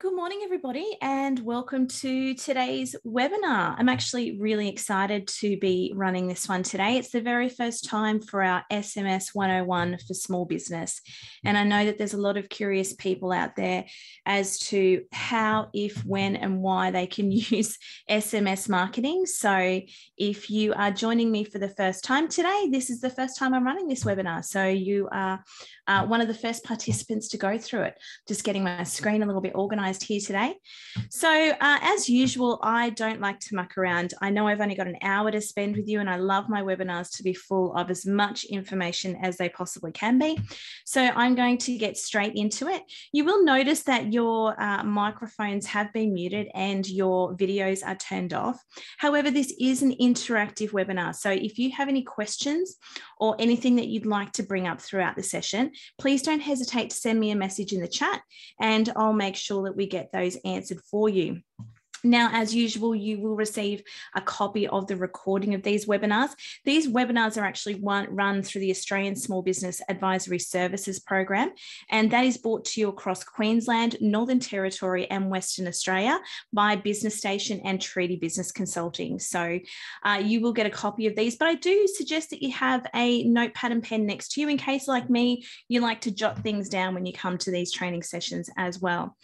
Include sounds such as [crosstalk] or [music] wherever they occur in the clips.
Good morning, everybody, and welcome to today's webinar. I'm actually really excited to be running this one today. It's the very first time for our SMS 101 for small business. And I know that there's a lot of curious people out there as to how, if, when, and why they can [laughs] use SMS marketing. So if you are joining me for the first time today, this is the first time I'm running this webinar. So you are uh, one of the first participants to go through it. Just getting my screen a little bit organized here today. So, uh, as usual, I don't like to muck around. I know I've only got an hour to spend with you, and I love my webinars to be full of as much information as they possibly can be. So, I'm going to get straight into it. You will notice that your uh, microphones have been muted and your videos are turned off. However, this is an interactive webinar. So, if you have any questions or anything that you'd like to bring up throughout the session, please don't hesitate to send me a message in the chat and I'll make sure that we get those answered for you. Now, as usual, you will receive a copy of the recording of these webinars. These webinars are actually one, run through the Australian Small Business Advisory Services Program, and that is brought to you across Queensland, Northern Territory, and Western Australia by Business Station and Treaty Business Consulting. So uh, you will get a copy of these, but I do suggest that you have a notepad and pen next to you in case, like me, you like to jot things down when you come to these training sessions as well.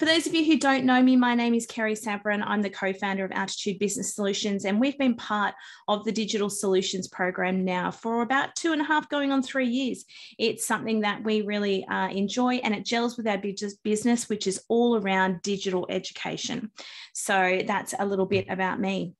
For those of you who don't know me, my name is Kerrie Sabrin. I'm the co founder of Altitude Business Solutions, and we've been part of the Digital Solutions program now for about two and a half, going on three years. It's something that we really uh, enjoy and it gels with our business, which is all around digital education. So that's a little bit about me.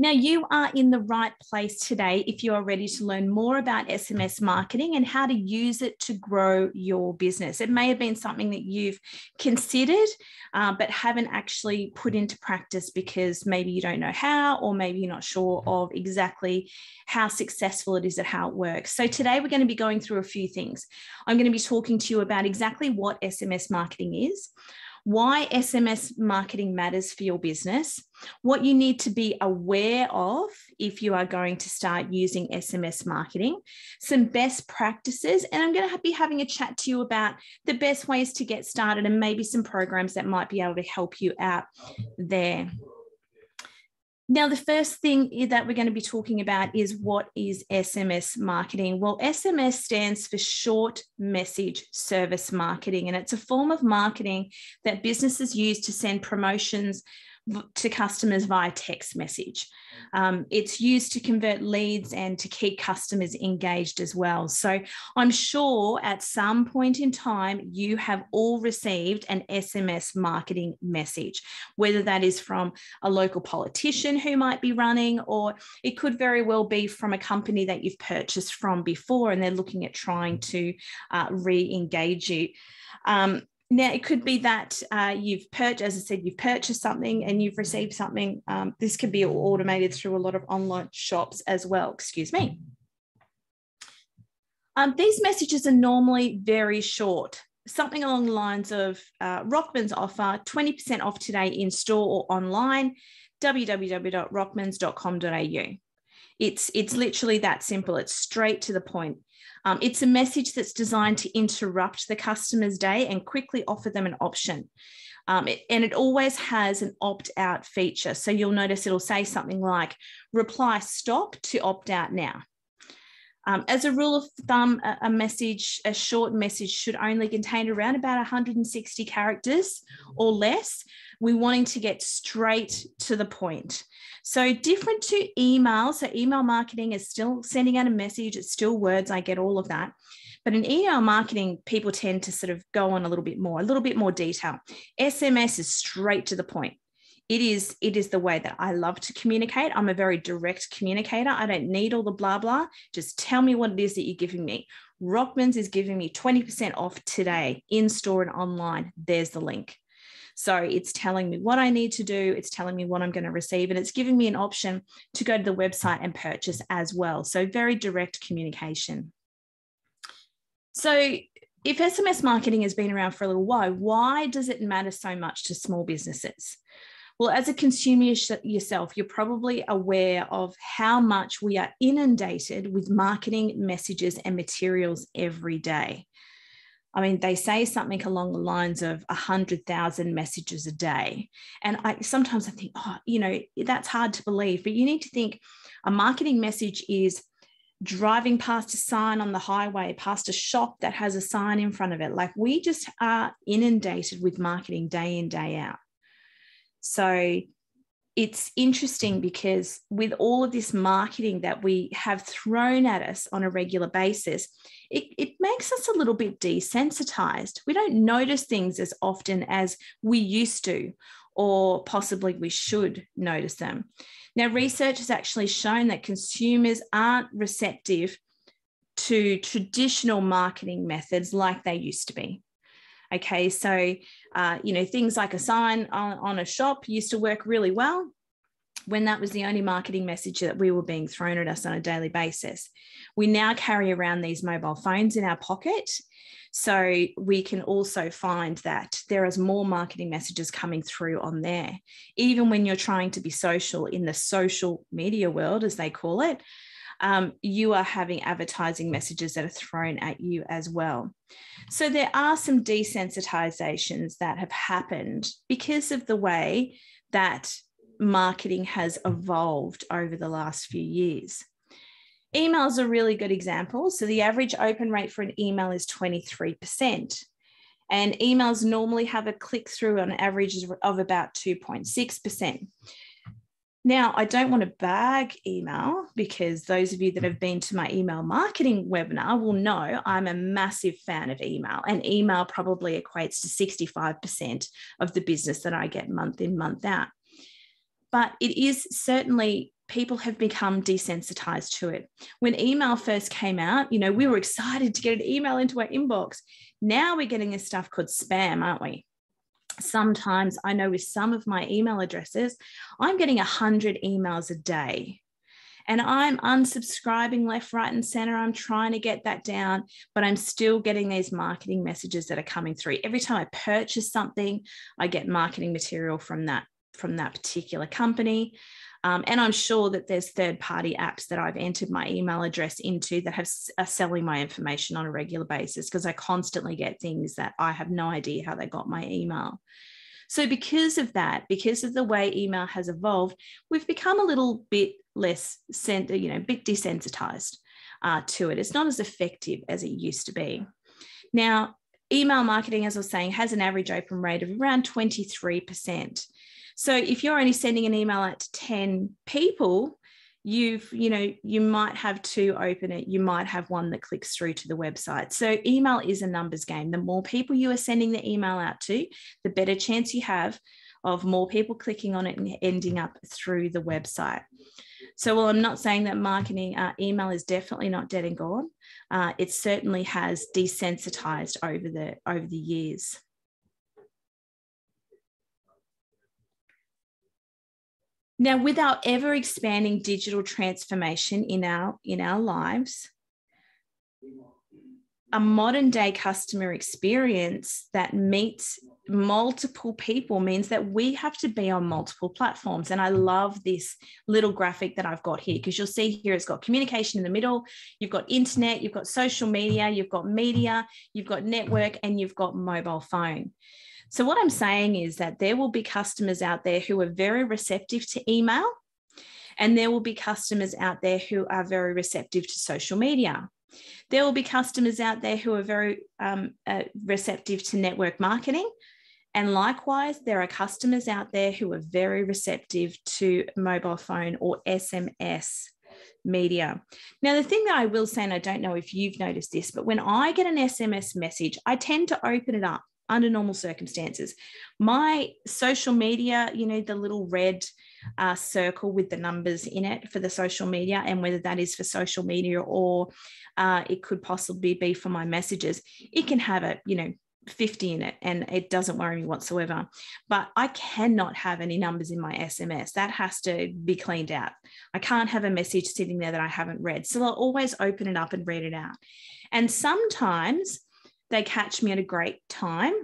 Now, you are in the right place today if you are ready to learn more about SMS marketing and how to use it to grow your business. It may have been something that you've considered, uh, but haven't actually put into practice because maybe you don't know how, or maybe you're not sure of exactly how successful it is at how it works. So, today we're going to be going through a few things. I'm going to be talking to you about exactly what SMS marketing is why SMS marketing matters for your business, what you need to be aware of if you are going to start using SMS marketing, some best practices, and I'm going to be having a chat to you about the best ways to get started and maybe some programs that might be able to help you out there. Now, the first thing that we're going to be talking about is what is SMS marketing? Well, SMS stands for short message service marketing, and it's a form of marketing that businesses use to send promotions to customers via text message. Um, it's used to convert leads and to keep customers engaged as well. So I'm sure at some point in time, you have all received an SMS marketing message, whether that is from a local politician who might be running, or it could very well be from a company that you've purchased from before and they're looking at trying to uh, re engage you. Um, now it could be that uh, you've purchased as i said you've purchased something and you've received something um, this could be automated through a lot of online shops as well. Excuse me. Um, these messages are normally very short. Something along the lines of uh, rockman's offer 20% off today in store or online www.rockmans.com.au it's it's literally that simple it's straight to the point um, it's a message that's designed to interrupt the customer's day and quickly offer them an option. Um, it, and it always has an opt out feature. So you'll notice it'll say something like reply stop to opt out now. Um, as a rule of thumb, a, a, message, a short message should only contain around about 160 characters or less. We're wanting to get straight to the point. So different to email. So email marketing is still sending out a message. It's still words. I get all of that. But in email marketing, people tend to sort of go on a little bit more, a little bit more detail. SMS is straight to the point. It is, it is the way that I love to communicate. I'm a very direct communicator. I don't need all the blah blah. Just tell me what it is that you're giving me. Rockman's is giving me 20% off today in store and online. There's the link. So it's telling me what I need to do, it's telling me what I'm going to receive, and it's giving me an option to go to the website and purchase as well. So very direct communication. So if SMS marketing has been around for a little while, why does it matter so much to small businesses? Well, as a consumer yourself, you're probably aware of how much we are inundated with marketing messages and materials every day. I mean, they say something along the lines of 100,000 messages a day. And I sometimes I think, oh, you know, that's hard to believe, but you need to think a marketing message is driving past a sign on the highway, past a shop that has a sign in front of it. Like we just are inundated with marketing day in, day out. So it's interesting because with all of this marketing that we have thrown at us on a regular basis, it, it makes us a little bit desensitized. We don't notice things as often as we used to, or possibly we should notice them. Now, research has actually shown that consumers aren't receptive to traditional marketing methods like they used to be. Okay, so uh, you know things like a sign on, on a shop used to work really well when that was the only marketing message that we were being thrown at us on a daily basis. We now carry around these mobile phones in our pocket. So we can also find that there is more marketing messages coming through on there. Even when you're trying to be social in the social media world, as they call it, um, you are having advertising messages that are thrown at you as well. So there are some desensitizations that have happened because of the way that marketing has evolved over the last few years. Email is a really good example. So the average open rate for an email is 23%. And emails normally have a click through on average of about 2.6%. Now, I don't want to bag email because those of you that mm. have been to my email marketing webinar will know I'm a massive fan of email, and email probably equates to 65% of the business that I get month in, month out. But it is certainly people have become desensitized to it. When email first came out, you know, we were excited to get an email into our inbox. Now we're getting this stuff called spam, aren't we? Sometimes I know with some of my email addresses, I'm getting 100 emails a day. And I'm unsubscribing left, right, and center. I'm trying to get that down, but I'm still getting these marketing messages that are coming through. Every time I purchase something, I get marketing material from that from that particular company. Um, and I'm sure that there's third party apps that I've entered my email address into that have are selling my information on a regular basis because I constantly get things that I have no idea how they got my email. So because of that, because of the way email has evolved, we've become a little bit less, sent, you know, bit desensitized uh, to it. It's not as effective as it used to be. Now, email marketing, as I was saying, has an average open rate of around 23%. So if you're only sending an email out to 10 people, you've you know you might have two open it you might have one that clicks through to the website. So email is a numbers game. The more people you are sending the email out to the better chance you have of more people clicking on it and ending up through the website so while i'm not saying that marketing uh, email is definitely not dead and gone. Uh, it certainly has desensitized over the over the years. Now, without ever expanding digital transformation in our, in our lives, a modern day customer experience that meets multiple people means that we have to be on multiple platforms. And I love this little graphic that I've got here because you'll see here it's got communication in the middle, you've got internet, you've got social media, you've got media, you've got network, and you've got mobile phone. So, what I'm saying is that there will be customers out there who are very receptive to email, and there will be customers out there who are very receptive to social media. There will be customers out there who are very um, uh, receptive to network marketing. And likewise, there are customers out there who are very receptive to mobile phone or SMS media. Now, the thing that I will say, and I don't know if you've noticed this, but when I get an SMS message, I tend to open it up under normal circumstances. My social media, you know, the little red uh, circle with the numbers in it for the social media, and whether that is for social media or uh, it could possibly be for my messages, it can have a, you know, 50 in it and it doesn't worry me whatsoever. But I cannot have any numbers in my SMS. That has to be cleaned out. I can't have a message sitting there that I haven't read. So I'll always open it up and read it out. And sometimes they catch me at a great time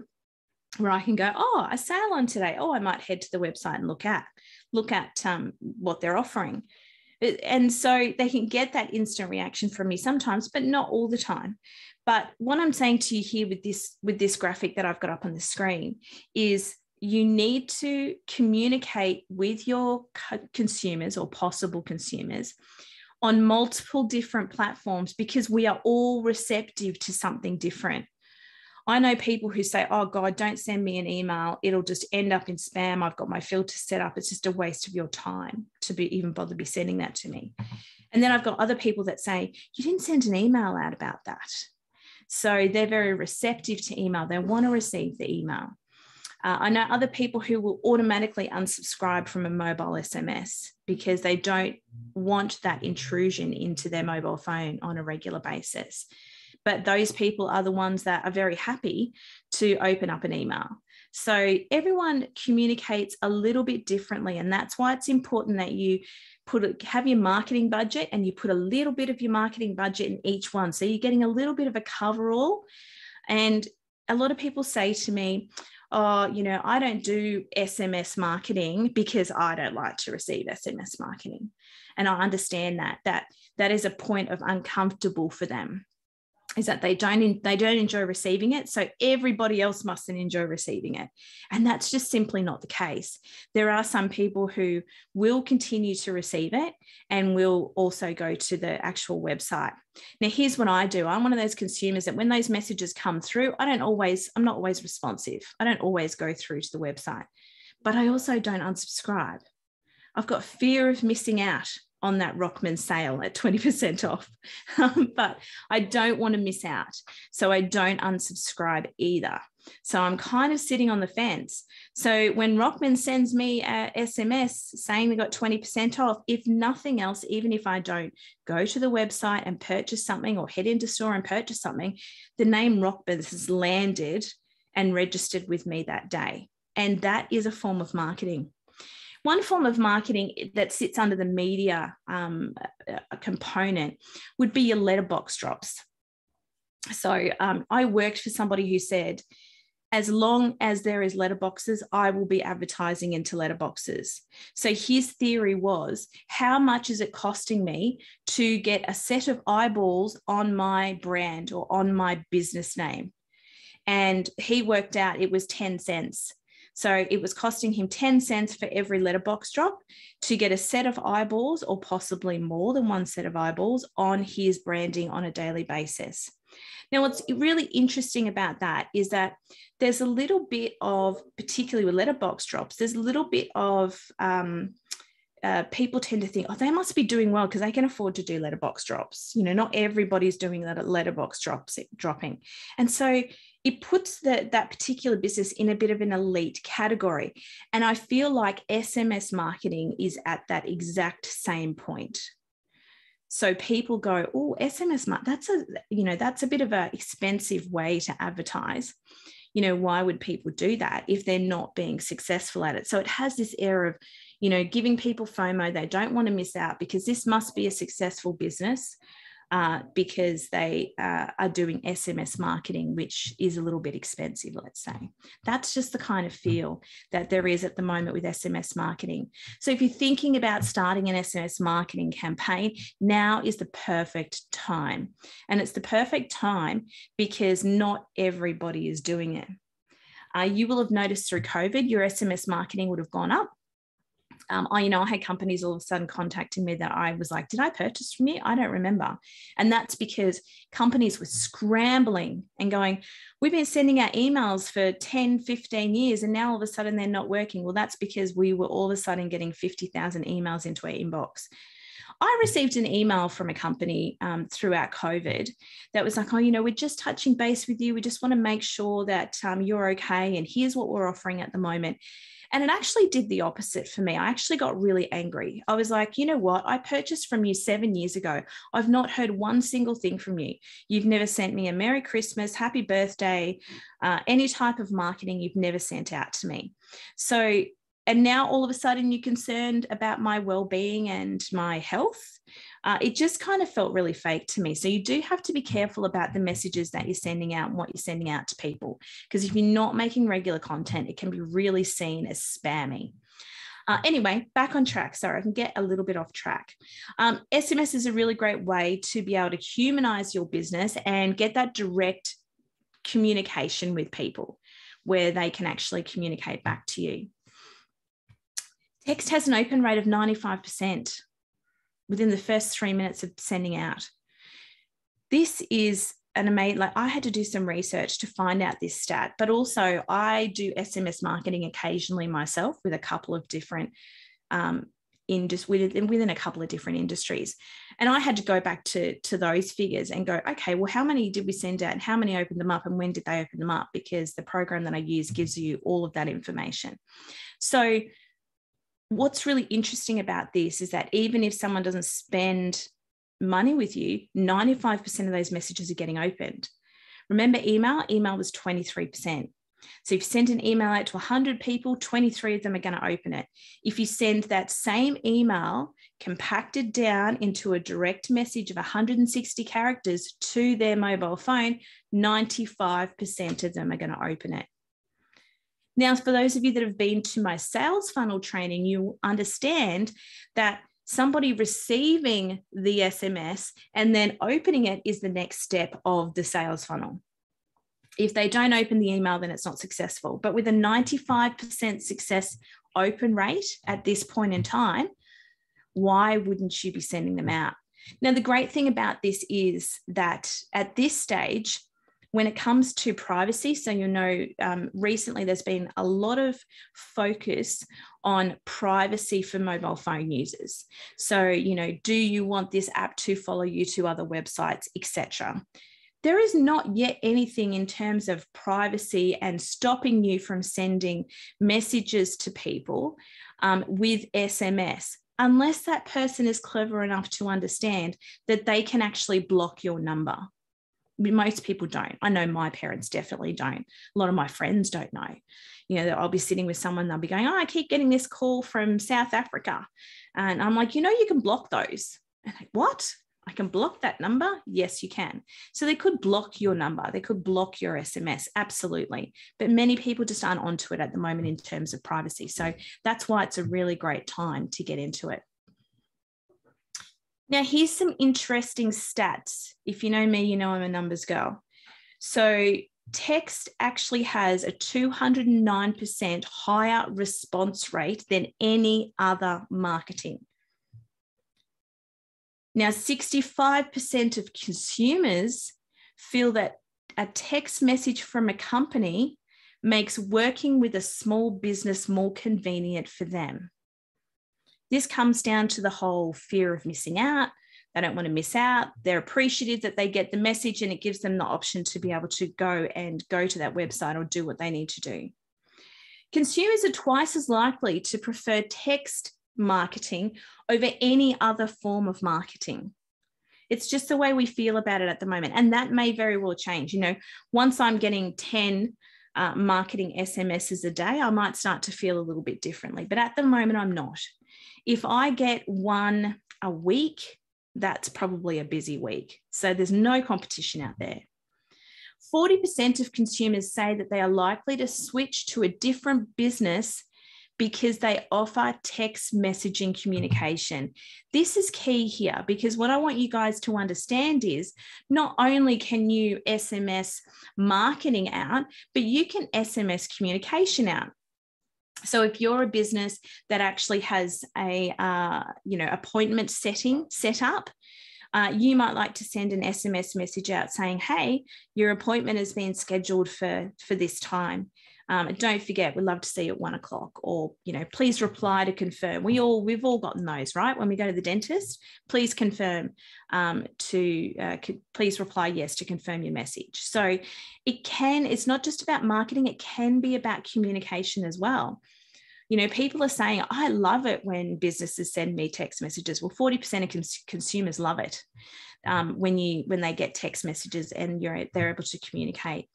where I can go, oh, a sale on today. Oh, I might head to the website and look at look at um, what they're offering. And so they can get that instant reaction from me sometimes, but not all the time. But what I'm saying to you here with this with this graphic that I've got up on the screen is you need to communicate with your consumers or possible consumers on multiple different platforms because we are all receptive to something different. I know people who say, Oh God, don't send me an email. It'll just end up in spam. I've got my filter set up. It's just a waste of your time to be even bother be sending that to me. And then I've got other people that say, You didn't send an email out about that. So they're very receptive to email. They want to receive the email. Uh, I know other people who will automatically unsubscribe from a mobile SMS because they don't want that intrusion into their mobile phone on a regular basis. But those people are the ones that are very happy to open up an email. So everyone communicates a little bit differently. And that's why it's important that you put have your marketing budget and you put a little bit of your marketing budget in each one. So you're getting a little bit of a coverall. And a lot of people say to me, oh, you know, I don't do SMS marketing because I don't like to receive SMS marketing. And I understand that that that is a point of uncomfortable for them is that they don't they don't enjoy receiving it so everybody else mustn't enjoy receiving it. And that's just simply not the case. There are some people who will continue to receive it and will also go to the actual website. Now here's what i do. I'm one of those consumers that when those messages come through i don't always i'm not always responsive. I don't always go through to the website. But i also don't unsubscribe. I've got fear of missing out on that Rockman sale at 20% off. [laughs] Um, but I don't want to miss out. So I don't unsubscribe either. So I'm kind of sitting on the fence. So when Rockman sends me a SMS saying they got 20% off, if nothing else, even if I don't go to the website and purchase something or head into store and purchase something, the name Rockman has landed and registered with me that day. And that is a form of marketing. One form of marketing that sits under the media um, component would be your letterbox drops. So um, I worked for somebody who said, as long as there is letterboxes, I will be advertising into letterboxes. So his theory was how much is it costing me to get a set of eyeballs on my brand or on my business name? And he worked out it was 10 cents. So it was costing him 10 cents for every letterbox drop to get a set of eyeballs or possibly more than one set of eyeballs on his branding on a daily basis. Now, what's really interesting about that is that there's a little bit of, particularly with letterbox drops, there's a little bit of, um, uh, people tend to think, oh, they must be doing well because they can afford to do letterbox drops. You know, not everybody's doing that letterbox drops dropping, and so it puts the, that particular business in a bit of an elite category. And I feel like SMS marketing is at that exact same point. So people go, oh, SMS, that's a, you know, that's a bit of an expensive way to advertise. You know, why would people do that if they're not being successful at it? So it has this air of, you know, giving people FOMO. They don't want to miss out because this must be a successful business uh, because they uh, are doing SMS marketing, which is a little bit expensive, let's say. That's just the kind of hmm. feel that there is at the moment with SMS marketing. So if you're thinking about starting an SMS marketing campaign, now is the perfect time. And it's the perfect time because not everybody is doing it. Uh, you will have noticed through COVID, your SMS marketing would have gone up um, I, you know, I had companies all of a sudden contacting me that I was like, did I purchase from you? I don't remember. And that's because companies were scrambling and going, we've been sending out emails for 10, 15 years, and now all of a sudden they're not working. Well, that's because we were all of a sudden getting 50,000 emails into our inbox. I received an email from a company um, throughout COVID that was like, oh, you know, we're just touching base with you. We just want to make sure that um, you're okay. And here's what we're offering at the moment. And it actually did the opposite for me. I actually got really angry. I was like, you know what? I purchased from you seven years ago. I've not heard one single thing from you. You've never sent me a Merry Christmas, Happy Birthday, uh, any type of marketing you've never sent out to me. So, and now all of a sudden you're concerned about my well-being and my health uh, it just kind of felt really fake to me. So you do have to be careful about the messages that you're sending out and what you're sending out to people. Because if you're not making regular content, it can be really seen as spammy. Uh, anyway, back on track. Sorry, I can get a little bit off track. Um, SMS is a really great way to be able to humanize your business and get that direct communication with people where they can actually communicate back to you. Text has an open rate of 95% within the first three minutes of sending out. This is an amazing, like I had to do some research to find out this stat, but also I do SMS marketing occasionally myself with a couple of different um, indus- within, within a couple of different industries. And I had to go back to, to those figures and go, okay, well, how many did we send out and how many opened them up and when did they open them up? Because the program that I use gives you all of that information. So what's really interesting about this is that even if someone doesn't spend money with you, 95% of those messages are getting opened. Remember email? Email was 23%. So if you send an email out to 100 people, 23 of them are going to open it. If you send that same email compacted down into a direct message of 160 characters to their mobile phone, 95% of them are going to open it. Now, for those of you that have been to my sales funnel training, you understand that somebody receiving the SMS and then opening it is the next step of the sales funnel. If they don't open the email, then it's not successful. But with a 95% success open rate at this point in time, why wouldn't you be sending them out? Now, the great thing about this is that at this stage, when it comes to privacy, so you know, um, recently there's been a lot of focus on privacy for mobile phone users. So, you know, do you want this app to follow you to other websites, etc. There is not yet anything in terms of privacy and stopping you from sending messages to people um, with SMS unless that person is clever enough to understand that they can actually block your number most people don't. I know my parents definitely don't. A lot of my friends don't know. You know, I'll be sitting with someone, they'll be going, Oh, I keep getting this call from South Africa. And I'm like, You know, you can block those. And like, what? I can block that number? Yes, you can. So they could block your number, they could block your SMS, absolutely. But many people just aren't onto it at the moment in terms of privacy. So that's why it's a really great time to get into it. Now, here's some interesting stats. If you know me, you know I'm a numbers girl. So, text actually has a 209% higher response rate than any other marketing. Now, 65% of consumers feel that a text message from a company makes working with a small business more convenient for them. This comes down to the whole fear of missing out. They don't want to miss out. They're appreciative that they get the message and it gives them the option to be able to go and go to that website or do what they need to do. Consumers are twice as likely to prefer text marketing over any other form of marketing. It's just the way we feel about it at the moment. And that may very well change. You know, once I'm getting 10 uh, marketing SMSs a day, I might start to feel a little bit differently. But at the moment, I'm not. If I get one a week, that's probably a busy week. So there's no competition out there. 40% of consumers say that they are likely to switch to a different business because they offer text messaging communication. This is key here because what I want you guys to understand is not only can you SMS marketing out, but you can SMS communication out. So if you're a business that actually has a uh, you know appointment setting set up, uh, you might like to send an SMS message out saying, "Hey, your appointment has been scheduled for for this time." Um, and don't forget, we'd love to see you at one o'clock, or you know, please reply to confirm. We all we've all gotten those, right? When we go to the dentist, please confirm um, to uh, please reply yes to confirm your message. So it can. It's not just about marketing; it can be about communication as well. You know, people are saying, "I love it when businesses send me text messages." Well, forty percent of cons- consumers love it um, when you when they get text messages and you're they're able to communicate.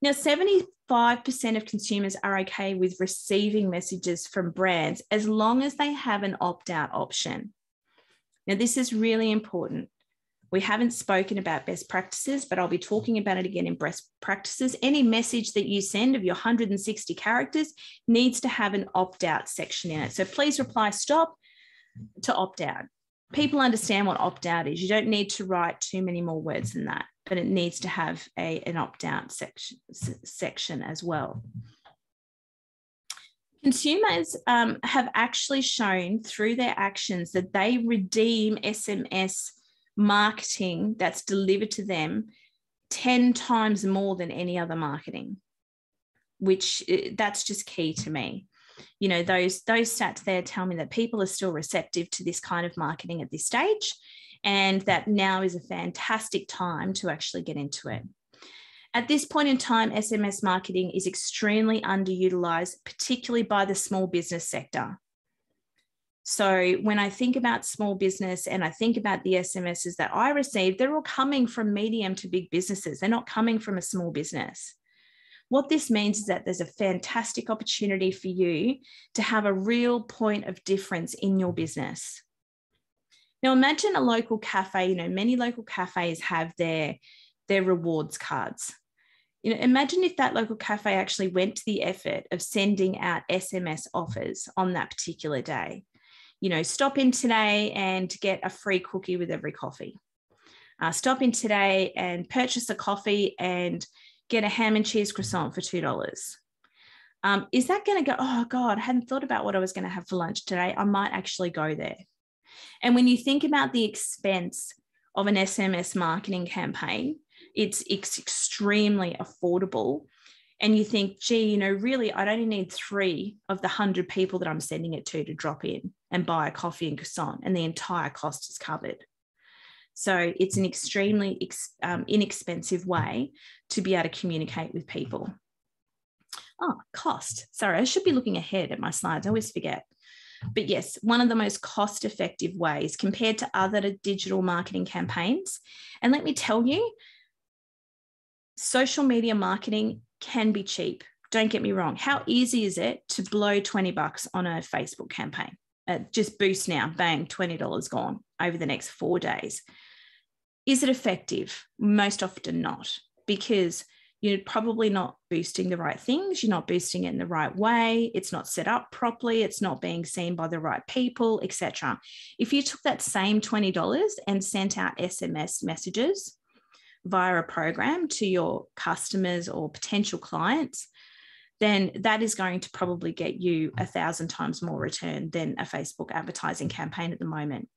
Now, 75% of consumers are okay with receiving messages from brands as long as they have an opt out option. Now, this is really important. We haven't spoken about best practices, but I'll be talking about it again in best practices. Any message that you send of your 160 characters needs to have an opt out section in it. So please reply stop to opt out. People understand what opt out is. You don't need to write too many more words than that, but it needs to have a, an opt out section, section as well. Consumers um, have actually shown through their actions that they redeem SMS marketing that's delivered to them 10 times more than any other marketing which uh, that's just key to me you know those those stats there tell me that people are still receptive to this kind of marketing at this stage and that now is a fantastic time to actually get into it at this point in time sms marketing is extremely underutilized particularly by the small business sector so when I think about small business and I think about the SMSs that I receive, they're all coming from medium to big businesses. They're not coming from a small business. What this means is that there's a fantastic opportunity for you to have a real point of difference in your business. Now imagine a local cafe, you know, many local cafes have their, their rewards cards. You know, imagine if that local cafe actually went to the effort of sending out SMS offers on that particular day you know, stop in today and get a free cookie with every coffee. Uh, stop in today and purchase a coffee and get a ham and cheese croissant for $2. Um, is that going to go, oh God, I hadn't thought about what I was going to have for lunch today. I might actually go there. And when you think about the expense of an SMS marketing campaign, it's, it's extremely affordable and you think, gee, you know, really, I'd only need three of the hundred people that I'm sending it to to drop in and buy a coffee and croissant, and the entire cost is covered. So it's an extremely ex, um, inexpensive way to be able to communicate with people. Oh, cost. Sorry, I should be looking ahead at my slides. I always forget. But yes, one of the most cost effective ways compared to other digital marketing campaigns. And let me tell you, social media marketing can be cheap. Don't get me wrong. How easy is it to blow 20 bucks on a Facebook campaign? Uh, just boost now, bang, $20 gone over the next four days. Is it effective? Most often not, because you're probably not boosting the right things. You're not boosting it in the right way. It's not set up properly. It's not being seen by the right people, etc. If you took that same $20 and sent out SMS messages via a program to your customers or potential clients, then that is going to probably get you a thousand times more return than a Facebook advertising campaign at the moment.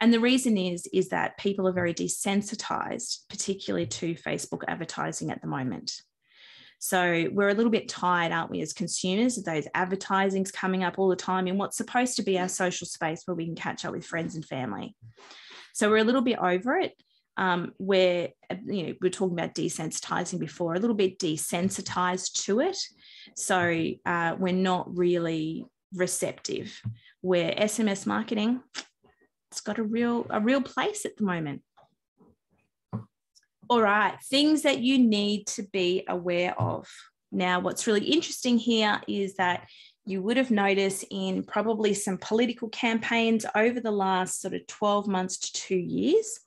And the reason is, is that people are very desensitized, particularly to Facebook advertising at the moment. So we're a little bit tired, aren't we, as consumers, of those advertisings coming up all the time in what's supposed to be our social space where we can catch up with friends and family. So we're a little bit over it um, where you know we are talking about desensitizing before, a little bit desensitized to it. So uh, we're not really receptive. Where SMS marketing, it's got a real a real place at the moment. All right, things that you need to be aware of. Now, what's really interesting here is that you would have noticed in probably some political campaigns over the last sort of 12 months to two years,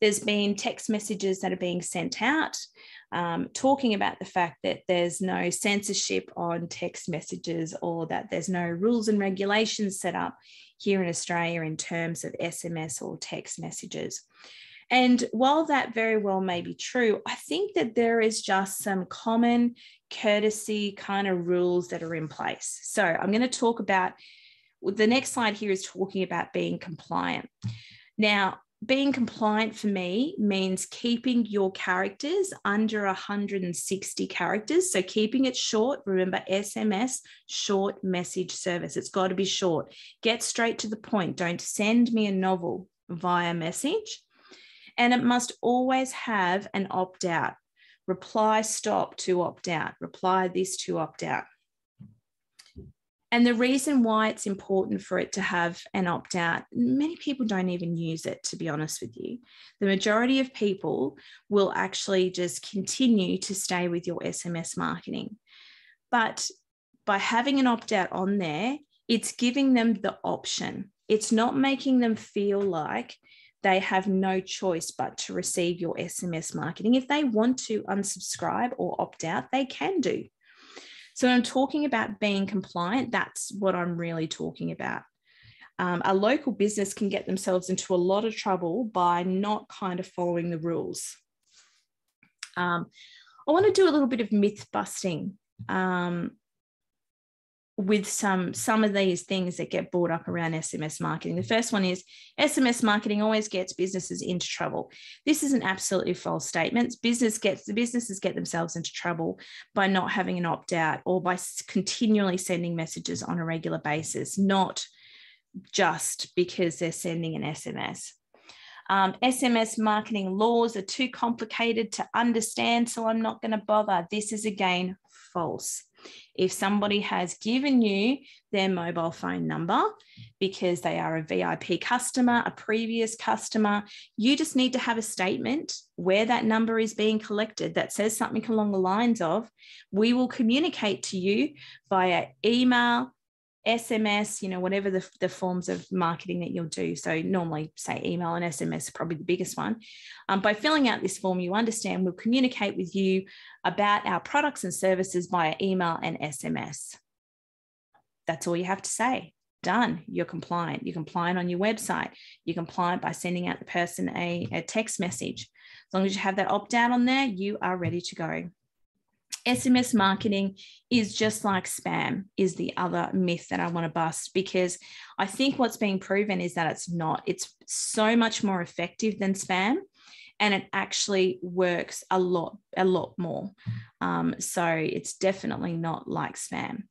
there's been text messages that are being sent out um, talking about the fact that there's no censorship on text messages or that there's no rules and regulations set up here in Australia in terms of SMS or text messages. And while that very well may be true, I think that there is just some common courtesy kind of rules that are in place. So I'm going to talk about the next slide here is talking about being compliant. Now, being compliant for me means keeping your characters under 160 characters. So keeping it short. Remember, SMS, short message service. It's got to be short. Get straight to the point. Don't send me a novel via message. And it must always have an opt out. Reply stop to opt out. Reply this to opt out. And the reason why it's important for it to have an opt out, many people don't even use it, to be honest with you. The majority of people will actually just continue to stay with your SMS marketing. But by having an opt out on there, it's giving them the option. It's not making them feel like they have no choice but to receive your SMS marketing. If they want to unsubscribe or opt out, they can do. So, when I'm talking about being compliant, that's what I'm really talking about. Um, a local business can get themselves into a lot of trouble by not kind of following the rules. Um, I want to do a little bit of myth busting. Um, with some some of these things that get brought up around SMS marketing. The first one is SMS marketing always gets businesses into trouble. This is an absolutely false statement. Business gets the businesses get themselves into trouble by not having an opt out or by continually sending messages on a regular basis, not just because they're sending an SMS. Um, SMS marketing laws are too complicated to understand, so I'm not going to bother. This is again false. If somebody has given you their mobile phone number because they are a VIP customer, a previous customer, you just need to have a statement where that number is being collected that says something along the lines of, we will communicate to you via email, SMS, you know, whatever the, the forms of marketing that you'll do. So, normally, say email and SMS are probably the biggest one. Um, by filling out this form, you understand we'll communicate with you about our products and services via email and SMS. That's all you have to say. Done. You're compliant. You're compliant on your website. You're compliant by sending out the person a, a text message. As long as you have that opt out on there, you are ready to go. SMS marketing is just like spam, is the other myth that I want to bust because I think what's being proven is that it's not. It's so much more effective than spam and it actually works a lot, a lot more. Um, so it's definitely not like spam.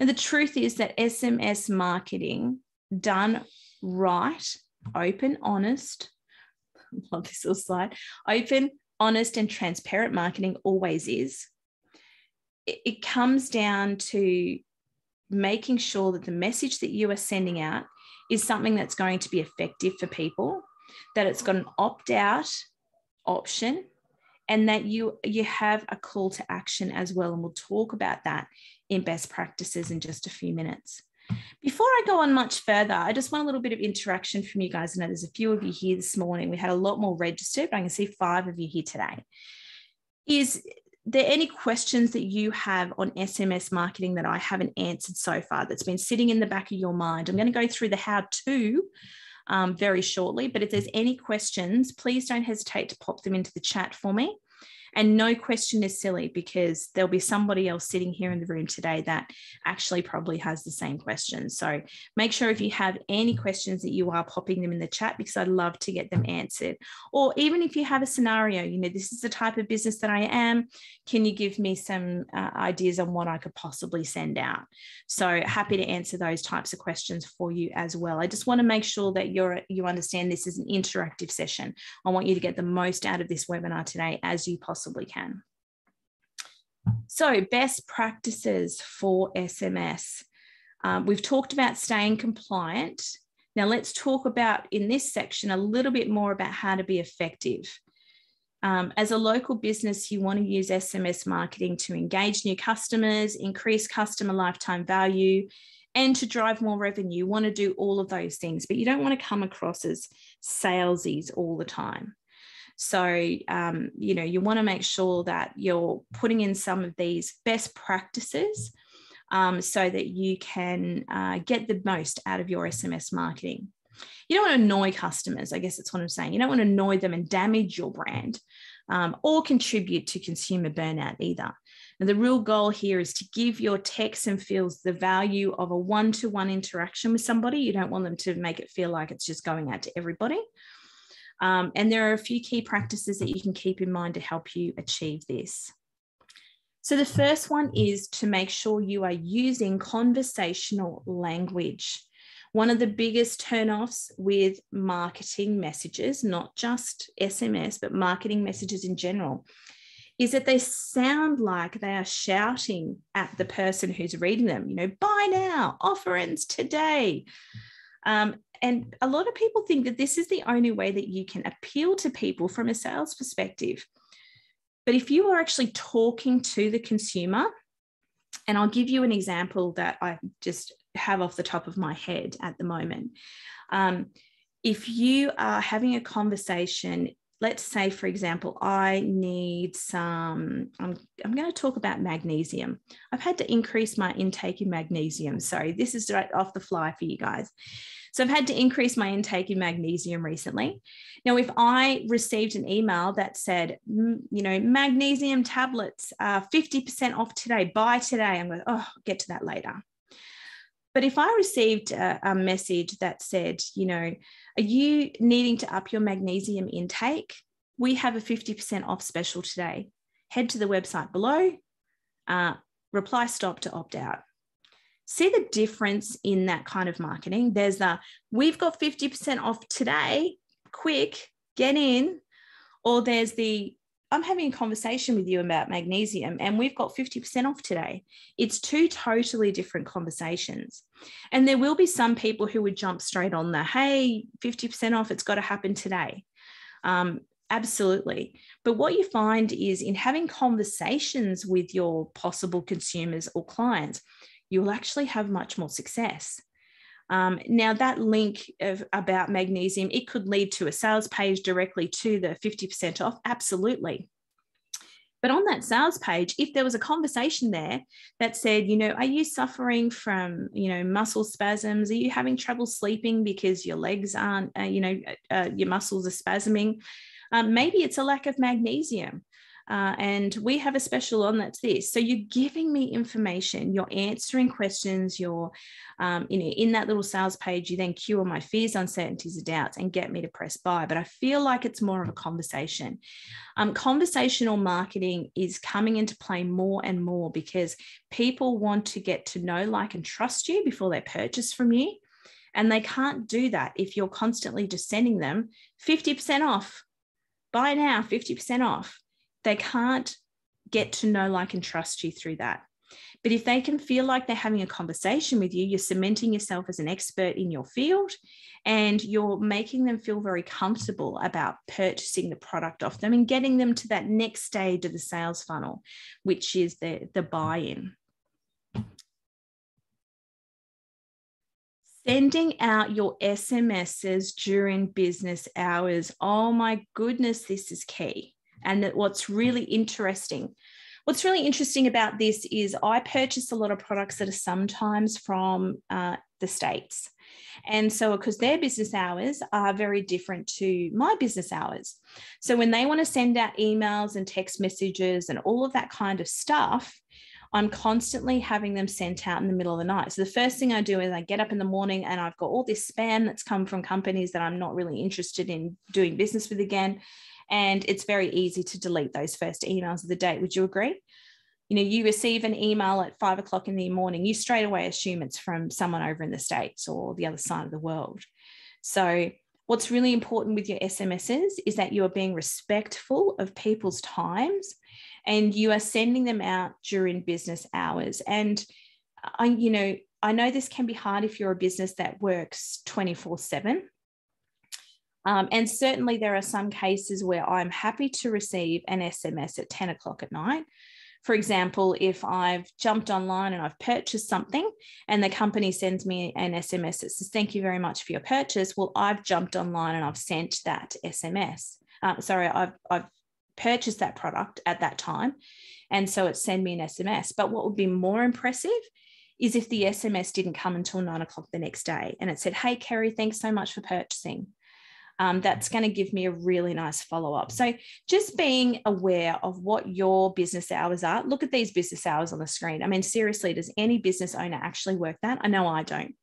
And the truth is that SMS marketing done right, open, honest, [laughs] love this little slide, open, honest, and transparent marketing always is it comes down to making sure that the message that you are sending out is something that's going to be effective for people, that it's got an opt out option, and that you you have a call to action as well. And we'll talk about that in best practices in just a few minutes. Before I go on much further, I just want a little bit of interaction from you guys. I know there's a few of you here this morning. We had a lot more registered, but I can see five of you here today. Is there any questions that you have on SMS marketing that I haven't answered so far that's been sitting in the back of your mind? I'm going to go through the how to um, very shortly, but if there's any questions, please don't hesitate to pop them into the chat for me. And no question is silly because there'll be somebody else sitting here in the room today that actually probably has the same question. So make sure if you have any questions that you are popping them in the chat because I'd love to get them answered. Or even if you have a scenario, you know, this is the type of business that I am. Can you give me some uh, ideas on what I could possibly send out? So happy to answer those types of questions for you as well. I just want to make sure that you're you understand this is an interactive session. I want you to get the most out of this webinar today as you possibly possibly can. So, best practices for SMS. Um, we've talked about staying compliant. Now, let's talk about in this section a little bit more about how to be effective. Um, as a local business, you want to use SMS marketing to engage new customers, increase customer lifetime value, and to drive more revenue. You want to do all of those things, but you don't want to come across as salesies all the time. So, um, you know, you want to make sure that you're putting in some of these best practices um, so that you can uh, get the most out of your SMS marketing. You don't want to annoy customers, I guess that's what I'm saying. You don't want to annoy them and damage your brand um, or contribute to consumer burnout either. And the real goal here is to give your texts and feels the value of a one to one interaction with somebody. You don't want them to make it feel like it's just going out to everybody. Um, and there are a few key practices that you can keep in mind to help you achieve this. So, the first one is to make sure you are using conversational language. One of the biggest turnoffs with marketing messages, not just SMS, but marketing messages in general, is that they sound like they are shouting at the person who's reading them, you know, buy now, offer ends today. Um, and a lot of people think that this is the only way that you can appeal to people from a sales perspective. But if you are actually talking to the consumer, and I'll give you an example that I just have off the top of my head at the moment. Um, if you are having a conversation let's say for example i need some i'm, I'm going to talk about magnesium i've had to increase my intake in magnesium sorry this is right off the fly for you guys so i've had to increase my intake in magnesium recently now if i received an email that said you know magnesium tablets are 50% off today buy today i'm going oh get to that later but if I received a, a, message that said, you know, are you needing to up your magnesium intake? We have a 50% off special today. Head to the website below, uh, reply stop to opt out. See the difference in that kind of marketing. There's the we've got 50% off today, quick, get in. Or there's the I'm having a conversation with you about magnesium and we've got 50% off today. It's two totally different conversations. And there will be some people who would jump straight on the, hey, 50% off, it's got to happen today. Um, absolutely. But what you find is in having conversations with your possible consumers or clients, you will actually have much more success. Um, now, that link of, about magnesium, it could lead to a sales page directly to the 50% off. Absolutely. But on that sales page, if there was a conversation there that said, you know, are you suffering from, you know, muscle spasms? Are you having trouble sleeping because your legs aren't, uh, you know, uh, your muscles are spasming? Um, maybe it's a lack of magnesium. Uh, and we have a special on that's this. So you're giving me information, you're answering questions, you're um, you know, in that little sales page, you then cure my fears, uncertainties, and doubts and get me to press buy. But I feel like it's more of a conversation. Um, conversational marketing is coming into play more and more because people want to get to know, like, and trust you before they purchase from you. And they can't do that if you're constantly just sending them 50% off. Buy now, 50% off they can't get to know, like, and trust you through that. But if they can feel like they're having a conversation with you, you're cementing yourself as an expert in your field and you're making them feel very comfortable about purchasing the product off them and getting them to that next stage of the sales funnel, which is the, the buy in. Sending out your SMSs during business hours. Oh my goodness, this is key. And that what's really interesting, what's really interesting about this is I purchase a lot of products that are sometimes from uh, the States. And so, because their business hours are very different to my business hours. So, when they want to send out emails and text messages and all of that kind of stuff, I'm constantly having them sent out in the middle of the night. So the first thing I do is I get up in the morning and I've got all this spam that's come from companies that I'm not really interested in doing business with again. And it's very easy to delete those first emails of the day. Would you agree? You know, you receive an email at five o'clock in the morning, you straight away assume it's from someone over in the States or the other side of the world. So, what's really important with your SMSs is that you are being respectful of people's times and you are sending them out during business hours. And I, you know, I know this can be hard if you're a business that works 24 7. Um, and certainly, there are some cases where I'm happy to receive an SMS at 10 o'clock at night. For example, if I've jumped online and I've purchased something and the company sends me an SMS that says, Thank you very much for your purchase. Well, I've jumped online and I've sent that SMS. Uh, sorry, I've, I've purchased that product at that time. And so it sent me an SMS. But what would be more impressive is if the SMS didn't come until nine o'clock the next day and it said, Hey, Kerrie, thanks so much for purchasing um, that's going to give me a really nice follow up. So, just being aware of what your business hours are. Look at these business hours on the screen. I mean, seriously, does any business owner actually work that? I know I don't.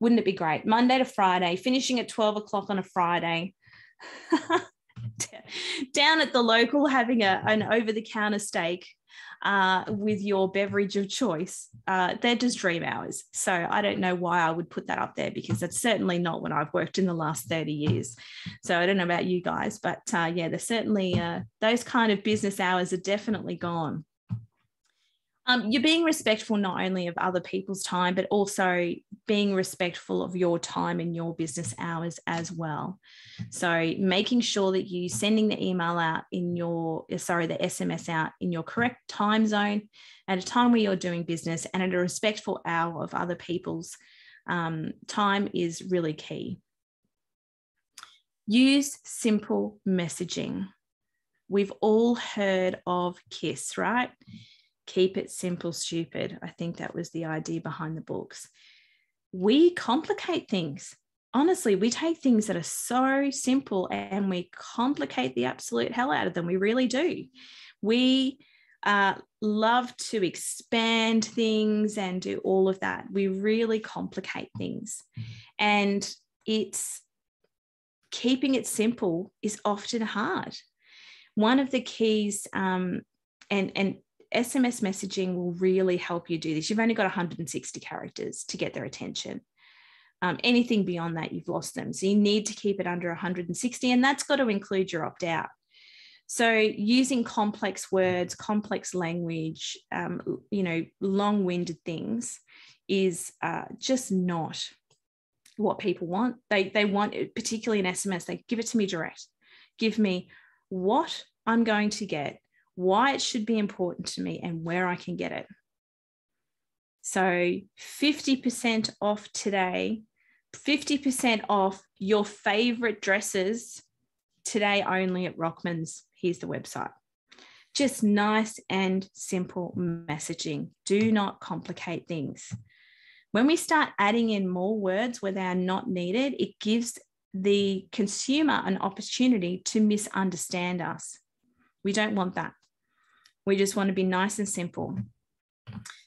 Wouldn't it be great? Monday to Friday, finishing at 12 o'clock on a Friday. [laughs] down at the local having a, an over the counter steak uh, with your beverage of choice, uh, they're just dream hours. So I don't know why I would put that up there because that's certainly not when I've worked in the last 30 years. So I don't know about you guys, but uh, yeah, there's certainly uh, those kind of business hours are definitely gone. Um, you're being respectful not only of other people's time, but also being respectful of your time and your business hours as well. So making sure that you sending the email out in your sorry the SMS out in your correct time zone at a time where you're doing business and at a respectful hour of other people's um, time is really key. Use simple messaging. We've all heard of KISS, right? Keep it simple, stupid. I think that was the idea behind the books. We complicate things. Honestly, we take things that are so simple and we complicate the absolute hell out of them. We really do. We uh, love to expand things and do all of that. We really complicate things. And it's keeping it simple is often hard. One of the keys, um, and, and SMS messaging will really help you do this. You've only got 160 characters to get their attention. Um, anything beyond that, you've lost them. So you need to keep it under 160, and that's got to include your opt out. So using complex words, complex language, um, you know, long-winded things is uh, just not what people want. They they want, particularly in SMS, they give it to me direct. Give me what I'm going to get, why it should be important to me, and where I can get it. So 50% off today, 50% off your favorite dresses today only at Rockman's. Here's the website. Just nice and simple messaging. Do not complicate things. When we start adding in more words where they are not needed, it gives the consumer an opportunity to misunderstand us. We don't want that. We just want to be nice and simple.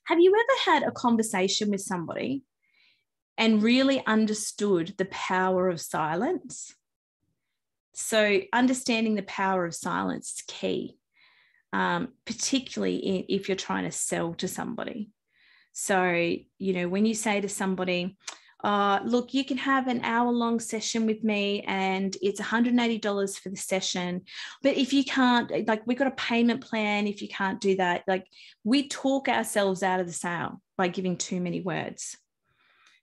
Have you ever had a conversation with somebody and really understood the power of silence? So, understanding the power of silence is key, um, particularly if you're trying to sell to somebody. So, you know, when you say to somebody, uh, look, you can have an hour long session with me and it's $180 for the session. But if you can't, like, we've got a payment plan. If you can't do that, like, we talk ourselves out of the sale by giving too many words.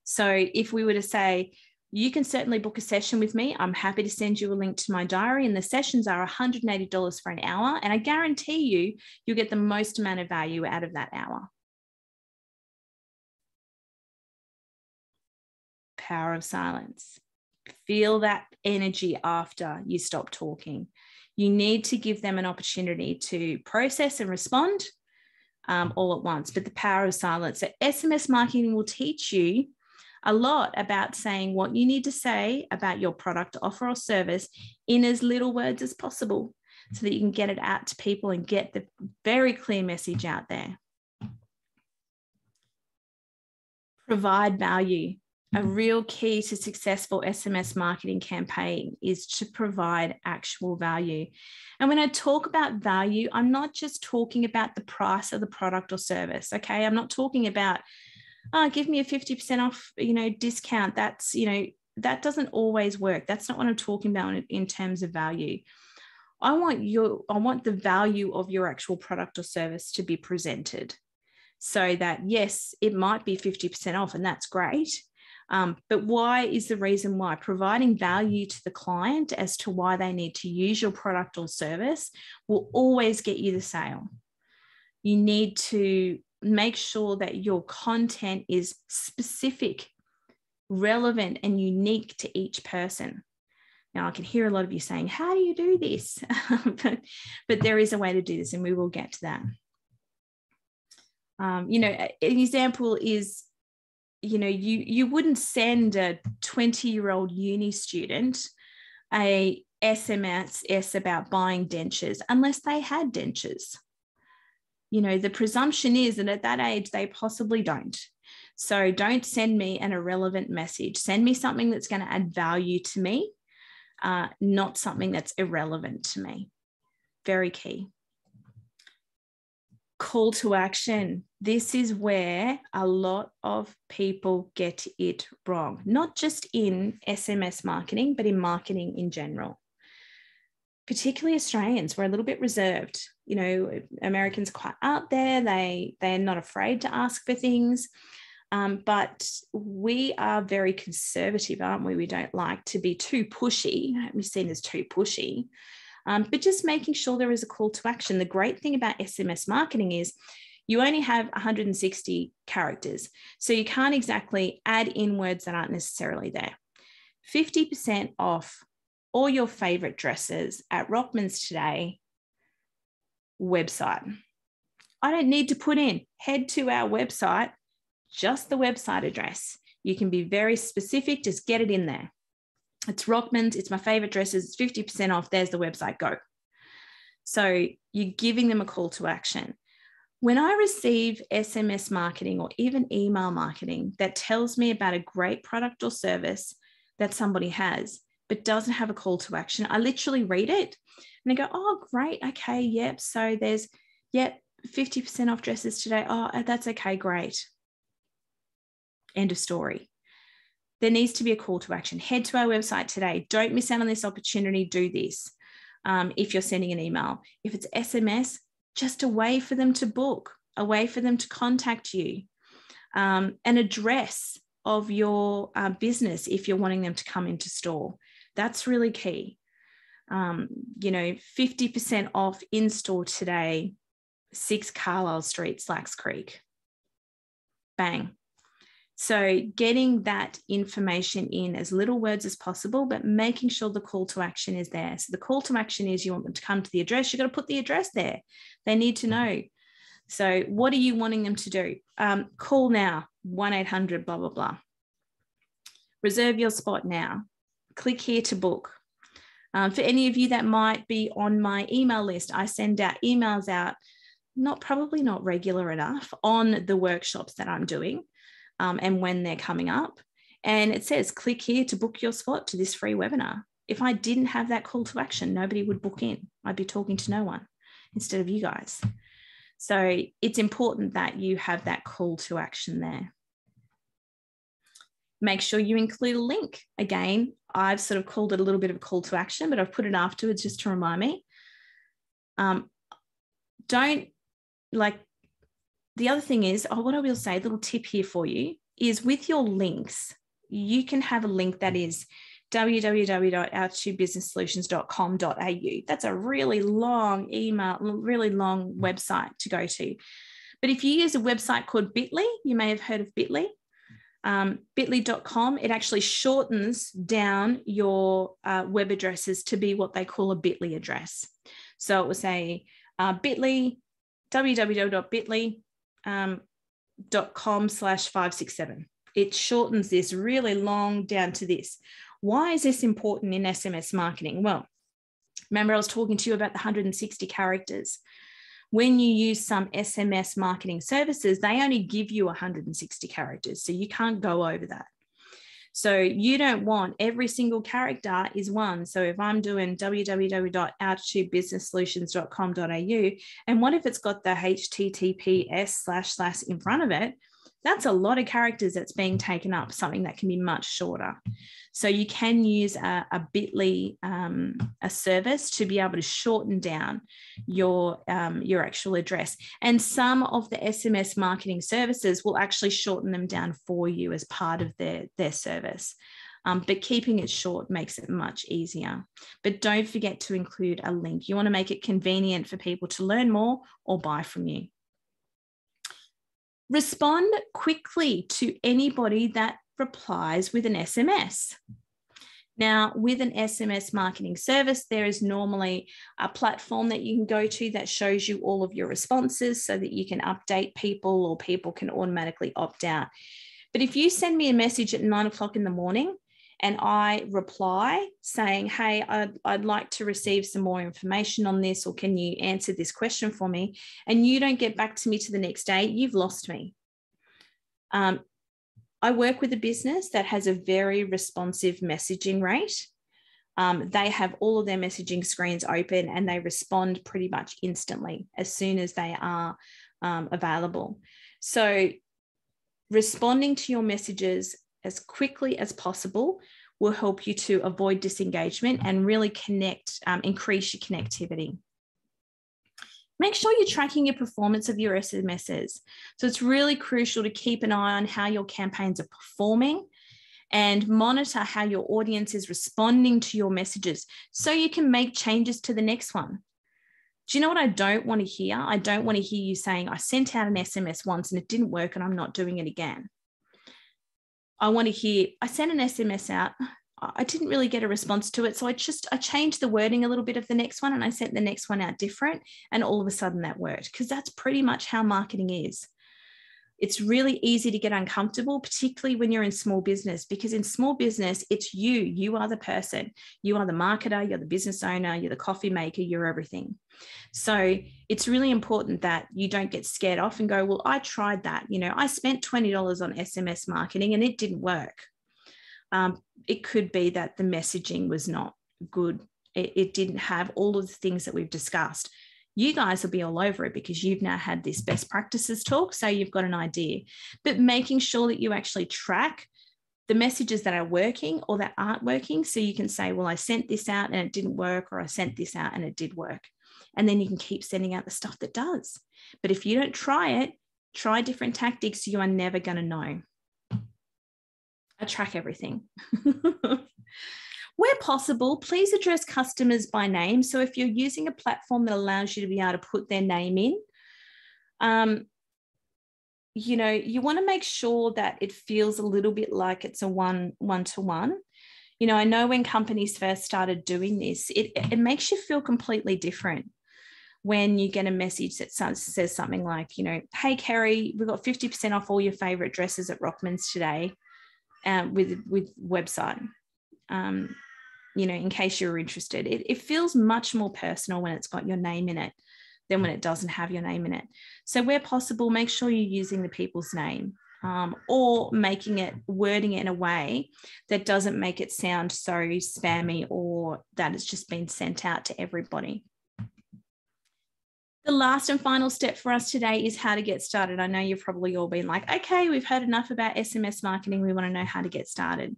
So if we were to say, you can certainly book a session with me. I'm happy to send you a link to my diary, and the sessions are $180 for an hour. And I guarantee you, you'll get the most amount of value out of that hour. Power of silence. Feel that energy after you stop talking. You need to give them an opportunity to process and respond um, all at once. But the power of silence. So, SMS marketing will teach you a lot about saying what you need to say about your product, offer, or service in as little words as possible so that you can get it out to people and get the very clear message out there. Provide value a mm-hmm. real key to successful SMS marketing campaign is to provide actual value. And when I talk about value, I'm not just talking about the price of the product or service. Okay. I'm not talking about, oh, give me a 50% off, you know, discount. That's, you know, that doesn't always work. That's not what I'm talking about in terms of value. I want your, I want the value of your actual product or service to be presented so that yes, it might be 50% off and that's great um, but why is the reason why? Providing value to the client as to why they need to use your product or service will always get you the sale. You need to make sure that your content is specific, relevant, and unique to each person. Now, I can hear a lot of you saying, How do you do this? [laughs] but, but there is a way to do this, and we will get to that. Um, you know, an example is you know you you wouldn't send a 20 year old uni student a sms about buying dentures unless they had dentures. You know the presumption is that at that age they possibly don't. So don't send me an irrelevant message. Send me something that's going to add value to me uh, not something that's irrelevant to me. Very key. Call to action. This is where a lot of people get it wrong, not just in SMS marketing, but in marketing in general. Particularly Australians, we're a little bit reserved. You know, Americans are quite out there. They they're not afraid to ask for things. Um, but we are very conservative, aren't we? We don't like to be too pushy. We're seen as too pushy um, but just making sure there is a call to action. The great thing about SMS marketing is you only have 160 characters. So you can't exactly add in words that aren't necessarily there. 50% off all your favorite dresses at Rockman's today website. I don't need to put in, head to our website, just the website address. You can be very specific, just get it in there. It's Rockman's, it's my favorite dresses, it's 50% off. There's the website, go. So you're giving them a call to action. When I receive SMS marketing or even email marketing that tells me about a great product or service that somebody has, but doesn't have a call to action, I literally read it and I go, oh, great. Okay. Yep. So there's, yep, 50% off dresses today. Oh, that's okay. Great. End of story. There needs to be a call to action. Head to our website today. Don't miss out on this opportunity. Do this. Um, if you're sending an email, if it's SMS, just a way for them to book, a way for them to contact you, um, an address of your uh, business if you're wanting them to come into store. That's really key. Um, you know, 50% off in store today, 6 Carlisle Street, Slacks Creek. Bang. So, getting that information in as little words as possible, but making sure the call to action is there. So, the call to action is you want them to come to the address, you've got to put the address there. They need to know. So, what are you wanting them to do? Um, call now, 1 800, blah, blah, blah. Reserve your spot now. Click here to book. Um, for any of you that might be on my email list, I send out emails out, not probably not regular enough, on the workshops that I'm doing um, and when they're coming up. And it says, click here to book your spot to this free webinar. If I didn't have that call to action, nobody would book in. I'd be talking to no one instead of you guys. So it's important that you have that call to action there. Make sure you include a link. Again, I've sort of called it a little bit of a call to action, but I've put it afterwards just to remind me. Um, don't like the other thing is, oh, what I will say, a little tip here for you is with your links, you can have a link that is www.altitudebusinesssolutions.com.au. That's a really long email, really long website to go to. But if you use a website called Bitly, you may have heard of Bitly. Um, bitly.com, it actually shortens down your uh, web addresses to be what they call a Bitly address. So it will say uh, Bitly, www.bitly um, com slash 567. It shortens this really long down to this. Why is this important in SMS marketing? Well, remember I was talking to you about the 160 characters. When you use some SMS marketing services, they only give you 160 characters. So you can't go over that. So you don't want every single character is one. So if I'm doing www.altitudebusinesssolutions.com.au, and what if it's got the HTTPS slash slash in front of it? That's a lot of characters that's being taken up, something that can be much shorter. So you can use a, a Bitly um, a service to be able to shorten down your um, your actual address. And some of the SMS marketing services will actually shorten them down for you as part of their their service. Um, but keeping it short makes it much easier. But don't forget to include a link. You want to make it convenient for people to learn more or buy from you. Respond quickly to anybody that replies with an SMS. Now, with an SMS marketing service, there is normally a platform that you can go to that shows you all of your responses so that you can update people or people can automatically opt out. But if you send me a message at nine o'clock in the morning and I reply saying, Hey, I'd, I'd like to receive some more information on this, or can you answer this question for me? And you don't get back to me to the next day, you've lost me. Um, I work with a business that has a very responsive messaging rate. Um, they have all of their messaging screens open and they respond pretty much instantly as soon as they are um, available. So, responding to your messages as quickly as possible will help you to avoid disengagement and really connect, um, increase your connectivity make sure you're tracking your performance of your SMSs. So it's really crucial to keep an eye on how your campaigns are performing and monitor how your audience is responding to your messages so you can make changes to the next one. Do you know what I don't want to hear? I don't want to hear you saying, I sent out an SMS once and it didn't work and I'm not doing it again. I want to hear, I sent an SMS out, I didn't really get a response to it. So I just I changed the wording a little bit of the next one and I sent the next one out different. And all of a sudden that worked because that's pretty much how marketing is. It's really easy to get uncomfortable, particularly when you're in small business, because in small business, it's you. You are the person. You are the marketer, you're the business owner, you're the coffee maker, you're everything. So it's really important that you don't get scared off and go, Well, I tried that. You know, I spent $20 on SMS marketing and it didn't work um, it could be that the messaging was not good. It, it didn't have all of the things that we've discussed. You guys will be all over it because you've now had this best practices talk. So you've got an idea, but making sure that you actually track the messages that are working or that aren't working. So you can say, well, I sent this out and it didn't work, or I sent this out and it did work. And then you can keep sending out the stuff that does. But if you don't try it, try different tactics, you are never going to know. I track everything. [laughs] Where possible, please address customers by name. So if you're using a platform that allows you to be able to put their name in, um, you know, you want to make sure that it feels a little bit like it's a one one to one. You know, I know when companies first started doing this, it, it makes you feel completely different when you get a message that says something like, you know, hey, Kerrie, we've got 50% off all your favorite dresses at Rockman's today uh, with with website. Um, you know, in case you're interested, it, it feels much more personal when it's got your name in it than when it doesn't have your name in it. So where possible, make sure you're using the people's name. Um, or making it wording it in a way that doesn't make it sound so spammy or that it's just been sent out to everybody. The last and final step for us today is how to get started. I know you've probably all been like, okay, we've heard enough about SMS marketing. We want to know how to get started.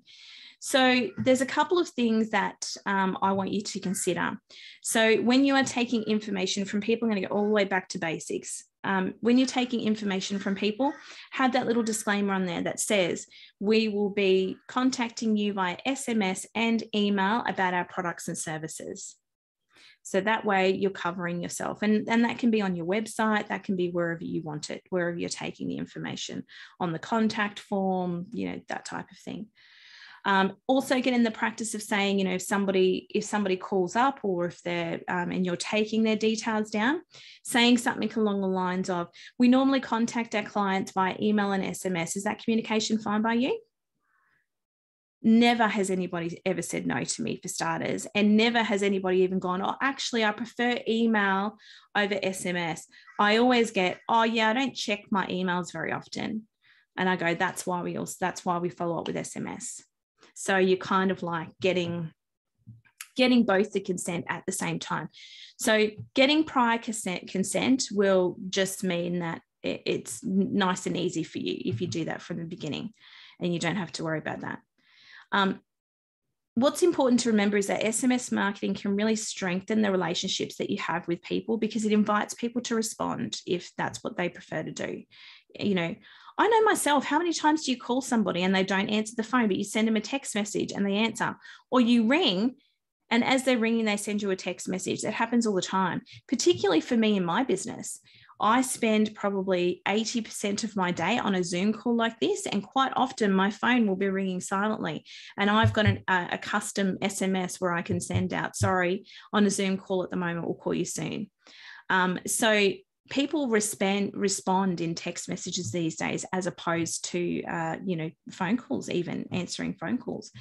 So, there's a couple of things that um, I want you to consider. So, when you are taking information from people, I'm going to go all the way back to basics. Um, when you're taking information from people, have that little disclaimer on there that says, We will be contacting you via SMS and email about our products and services. So that way you're covering yourself. And, and that can be on your website, that can be wherever you want it, wherever you're taking the information on the contact form, you know, that type of thing. Um, also get in the practice of saying, you know, if somebody if somebody calls up or if they're um, and you're taking their details down, saying something along the lines of, we normally contact our clients via email and SMS. Is that communication fine by you? never has anybody ever said no to me for starters and never has anybody even gone oh actually i prefer email over sms i always get oh yeah i don't check my emails very often and i go that's why we also that's why we follow up with sms so you're kind of like getting getting both the consent at the same time so getting prior consent consent will just mean that it's nice and easy for you if you do that from the beginning and you don't have to worry about that um, what's important to remember is that SMS marketing can really strengthen the relationships that you have with people because it invites people to respond if that's what they prefer to do. You know, I know myself, how many times do you call somebody and they don't answer the phone, but you send them a text message and they answer, or you ring and as they're ringing, they send you a text message. That happens all the time, particularly for me in my business. I spend probably 80% of my day on a Zoom call like this. And quite often my phone will be ringing silently. And I've got an, a, a, custom SMS where I can send out, sorry, on a Zoom call at the moment, we'll call you soon. Um, so people respond respond in text messages these days as opposed to uh, you know phone calls even answering phone calls.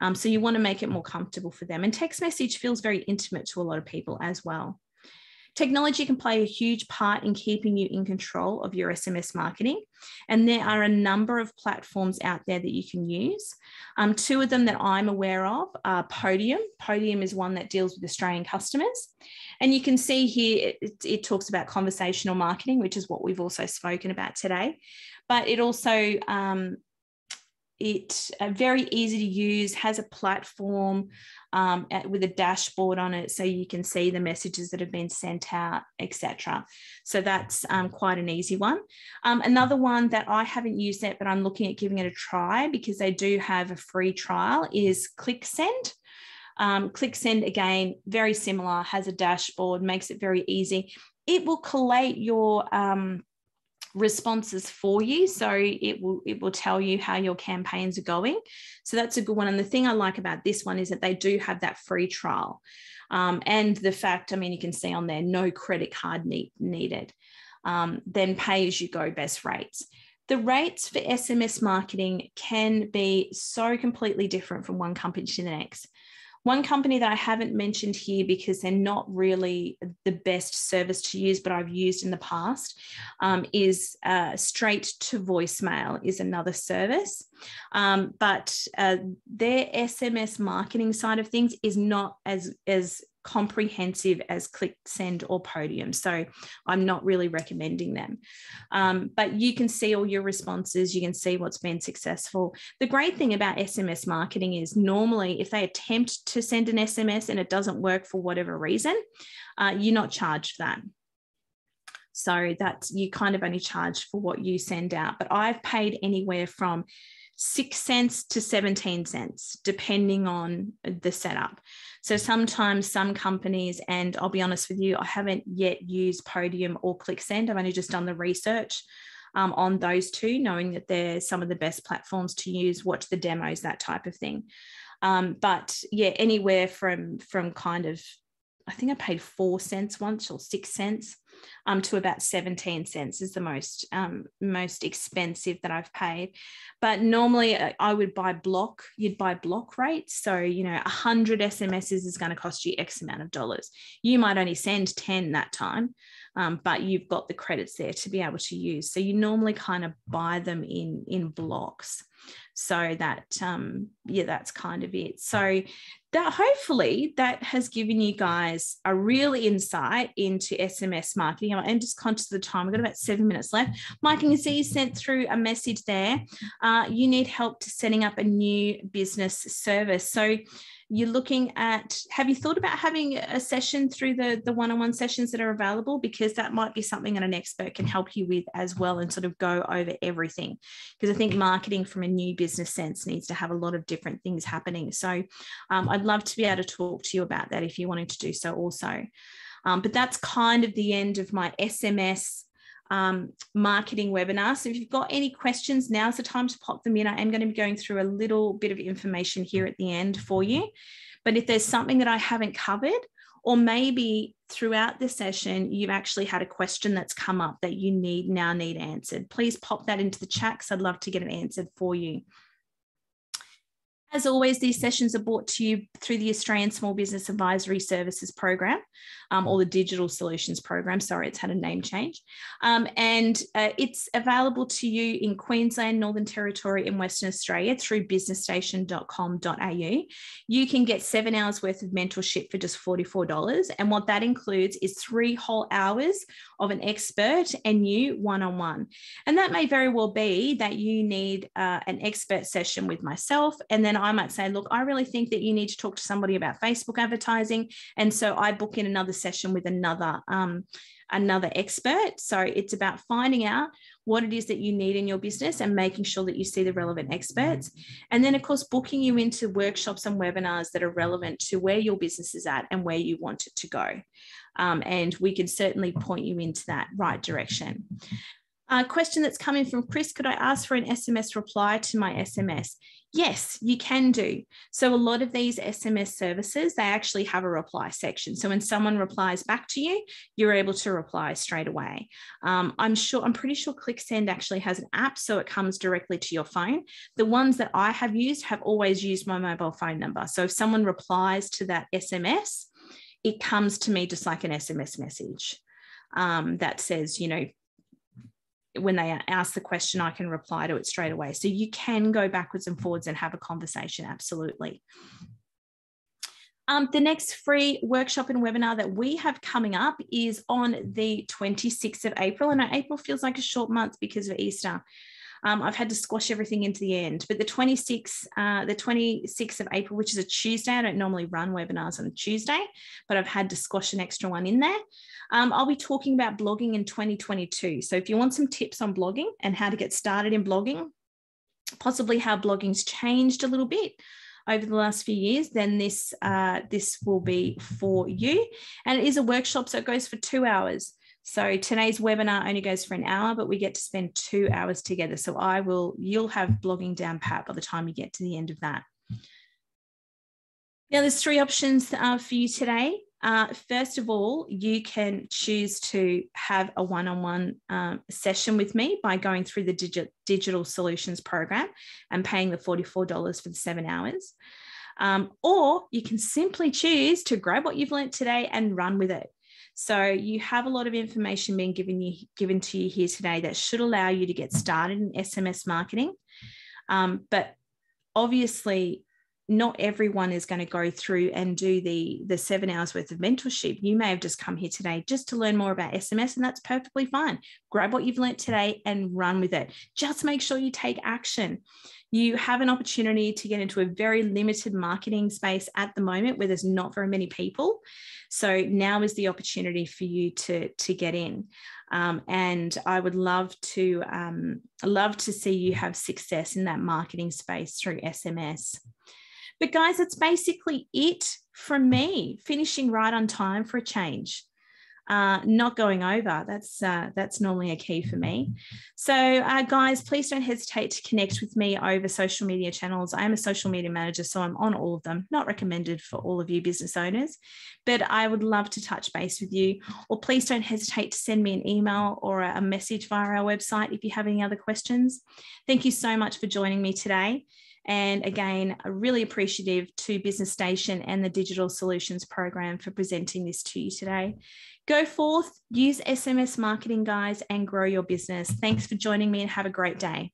Um, so you want to make it more comfortable for them. And text message feels very intimate to a lot of people as well Technology can play a huge part in keeping you in control of your SMS marketing. And there are a number of platforms out there that you can use. Um, two of them that I'm aware of are Podium. Podium is one that deals with Australian customers. And you can see here it, it talks about conversational marketing, which is what we've also spoken about today. But it also um, it uh, very easy to use has a platform um, at, with a dashboard on it so you can see the messages that have been sent out etc so that's um, quite an easy one. Um, another one that i haven't used yet but i'm looking at giving it a try because they do have a free trial is clicksend. Um, clicksend again very similar has a dashboard makes it very easy. It will collate your um, responses for you. So it will it will tell you how your campaigns are going. So that's a good one. And the thing i like about this one is that they do have that free trial. Um, and the fact i mean you can see on there no credit card need, needed. Um, then pay as you go best rates. The rates for sms marketing can be so completely different from one company to the next one company that I haven't mentioned here because they're not really the best service to use, but I've used in the past, um, is uh, straight to voicemail is another service. Um, but uh, their SMS marketing side of things is not as as comprehensive as Click Send or Podium. So I'm not really recommending them. Um, but you can see all your responses, you can see what's been successful. The great thing about SMS marketing is normally if they attempt to send an SMS and it doesn't work for whatever reason, uh, you're not charged for that. So that you kind of only charge for what you send out. But I've paid anywhere from six cents to 17 cents, depending on the setup. So sometimes some companies, and I'll be honest with you, I haven't yet used Podium or ClickSend. I've only just done the research um, on those two, knowing that they're some of the best platforms to use, watch the demos, that type of thing. Um, but yeah, anywhere from from kind of I think I paid four cents once or six cents um, to about 17 cents is the most um, most expensive that I've paid. But normally uh, I would buy block, you'd buy block rates. So, you know, 100 SMSs is going to cost you X amount of dollars. You might only send 10 that time, um, but you've got the credits there to be able to use. So you normally kind of buy them in, in blocks. So that um, yeah that's kind of it. So that hopefully that has given you guys a real insight into sms marketing. I'm just conscious of the time. We've got about seven minutes left. Mike can you see you sent through a message there. Uh, you need help to setting up a new business service. So you're looking at have you thought about having a session through the the one-on-one sessions that are available? Because that might be something that an expert can help you with as well and sort of go over everything. Because i think marketing from a new business sense needs to have a lot of different things happening. So um, i'd love to be able to talk to you about that if you're wanting to do so also. Um, but that's kind of the end of my sms um, marketing webinar. So if you've got any questions, now's the time to pop them in. I am going to be going through a little bit of information here at the end for you. But if there's something that I haven't covered, or maybe throughout the session you've actually had a question that's come up that you need now need answered, please pop that into the chat because I'd love to get it answered for you. As always, these sessions are brought to you through the Australian Small Business Advisory Services Program, um, or the Digital Solutions Program. Sorry, it's had a name change. Um, and uh, it's available to you in Queensland, Northern Territory, and Western Australia through businessstation.com.au. You can get seven hours worth of mentorship for just $44. And what that includes is three whole hours of an expert and you one on one. And that may very well be that you need uh, an expert session with myself and then I might say, look, I really think that you need to talk to somebody about Facebook advertising. And so I book in another session with another um, another expert. So it's about finding out what it is that you need in your business and making sure that you see the relevant experts. And then, of course, booking you into workshops and webinars that are relevant to where your business is at and where you want it to go. Um, and we can certainly point you into that right direction. A question that's coming from Chris Could I ask for an SMS reply to my SMS? Yes, you can do. So a lot of these SMS services, they actually have a reply section. So when someone replies back to you, you're able to reply straight away. Um, I'm sure, I'm pretty sure ClickSend actually has an app, so it comes directly to your phone. The ones that I have used have always used my mobile phone number. So if someone replies to that SMS, it comes to me just like an SMS message um, that says, you know, when they ask the question, I can reply to it straight away. So you can go backwards and forwards and have a conversation, absolutely. Um, the next free workshop and webinar that we have coming up is on the 26th of April. And April feels like a short month because of Easter. Um, I've had to squash everything into the end. But the 26th, uh, the 26th of April, which is a Tuesday, I don't normally run webinars on a Tuesday, but I've had to squash an extra one in there. Um, I'll be talking about blogging in 2022. So if you want some tips on blogging and how to get started in blogging, possibly how blogging's changed a little bit over the last few years, then this uh, this will be for you. And it is a workshop, so it goes for two hours. So today's webinar only goes for an hour, but we get to spend two hours together. So I will, you'll have blogging down pat by the time you get to the end of that. Now, there's three options uh, for you today. Uh, first of all, you can choose to have a one on one session with me by going through the Digi- Digital Solutions program and paying the $44 for the seven hours. Um, or you can simply choose to grab what you've learnt today and run with it. So you have a lot of information being given you given to you here today that should allow you to get started in SMS marketing. Um, but obviously, not everyone is going to go through and do the the seven hours worth of mentorship. You may have just come here today just to learn more about sms and that's perfectly fine. Grab what you've learnt today and run with it. Just make sure you take action. You have an opportunity to get into a very limited marketing space at the moment where there's not very many people. So now is the opportunity for you to to get in. Um, and I would love to um, love to see you have success in that marketing space through SMS. But guys, that's basically it from me, finishing right on time for a change. Uh, not going over. That's uh, that's normally a key for me. So, uh, guys, please don't hesitate to connect with me over social media channels. I am a social media manager, so I'm on all of them. Not recommended for all of you business owners, but I would love to touch base with you. Or please don't hesitate to send me an email or a message via our website if you have any other questions. Thank you so much for joining me today. And again, really appreciative to Business Station and the Digital Solutions Program for presenting this to you today. Go forth, use SMS marketing, guys, and grow your business. Thanks for joining me and have a great day.